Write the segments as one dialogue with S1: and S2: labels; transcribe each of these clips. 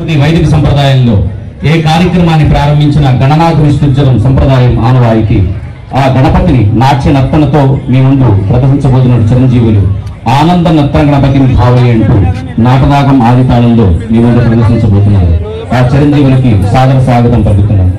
S1: సంస్కృతి వైదిక సంప్రదాయంలో ఏ కార్యక్రమాన్ని ప్రారంభించిన గణనాథుని స్థుతించడం సంప్రదాయం ఆనవాయికి ఆ గణపతిని నాట్య నర్తనతో మీ ముందు ప్రదర్శించబోతున్న చిరంజీవులు ఆనంద నర్తన గణపతిని భావయ్య అంటూ నాటనాగం ఆదితాళంలో మీ ముందు ప్రదర్శించబోతున్నారు. ఆ చిరంజీవులకి సాదర స్వాగతం పలుకుతున్నాను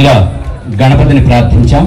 S1: ఇలా గణపతిని ప్రార్థించాం.